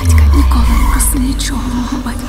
батька ніколи не проси нічого мого батька.